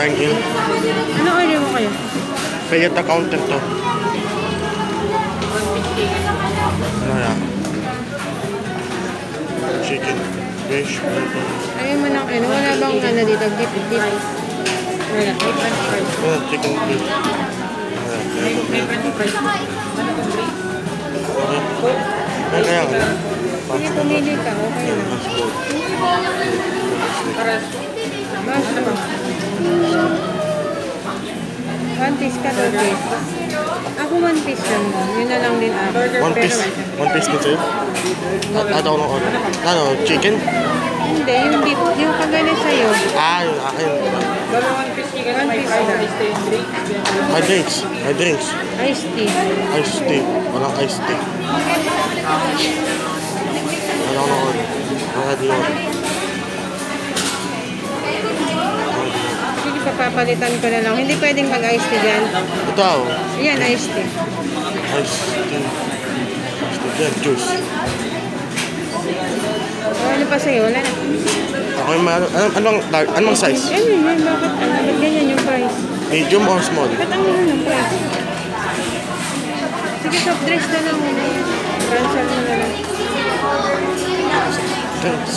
dine-in. Ano order mo kayo? Pay at the counter to. Ano yan? Chicken, fish, burger. Ayaw mo ng ano, wala bang ano dito, dip, dip. Wala, 8.5. Oh, chicken fish. Ay, kaya nga. Sige, pumili ka, okay na. Mo. One piece ka, two piece. Ako one piece lang. Yun na lang din ako. One piece. One piece din sa'yo? Ah, Ano ako ng order? Ano, chicken? Hindi, yung dip, yung kagalit sa'yo. Ah, yung akin. One piece lang. My drinks. My drinks. Iced tea. Iced tea. Walang iced tea. Sige, papapalitan ko na lang. Hindi pwedeng mag-iced tea dyan. Ito ako. Yan, iced tea. Iced tea. Iced tea. Yan, juice. O, ano pa sa'yo? Wala na. Ako yung ano, anong, anong, size? Ano yun? Bakit? Ano? Ba't ganyan yung price? Medium or small? Ba't ang mahal ng price? Sige, soft drinks na lang muna. Cancel mo na lang. Drinks.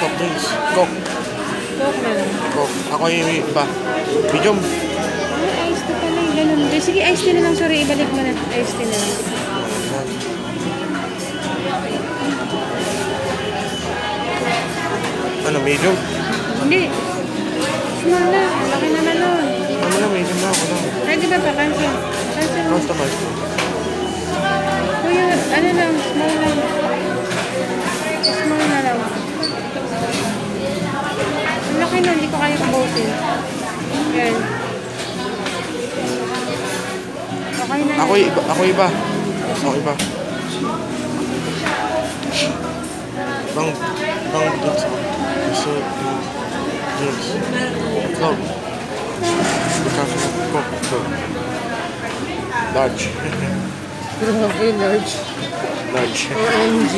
Soft drinks. Coke. Coke na lang. Coke. Ako yung iba. Medium. Ano, iced tea pala yung ganun. Eh, Sige, iced tea na lang. Sorry, ibalik mo na. Iced tea na lang. Ano, medium? Hindi. Small na. Laki naman nun. Ano na, medium na ako na. Pwede ba pa? Cancel. Cancel. Customize Nun. Hindi ko kaya kubutin. Yan. Okay na. Ako iba. Ako iba. Ako iba. Bang, bang ako. Gusto, drinks. Coke. Because of Coke. Coke. Large. Grabe, large. Large. OMG.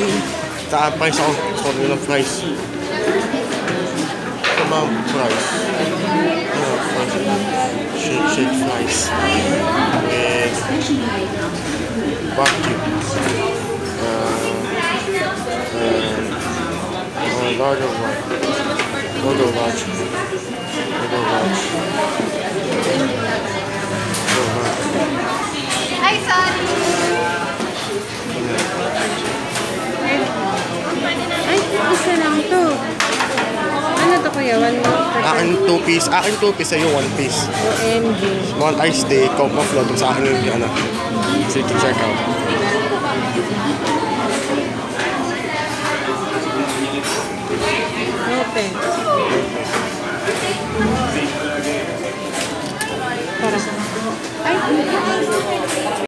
Saan price ako? Ko ng fries. Ito ba ang fries? Ano, fries? Shake, shake fries. With barbecue. Uh, and uh, larger one. Logo large. Logo large. One more. Akin two piece. Akin two piece. Sa'yo one piece. OMG. One iced tea, Coke of Float. Sa akin yung ano. Sige, check out.